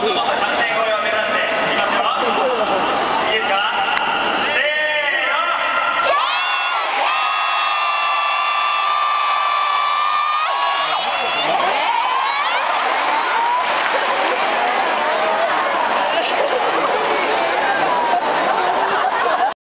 是 码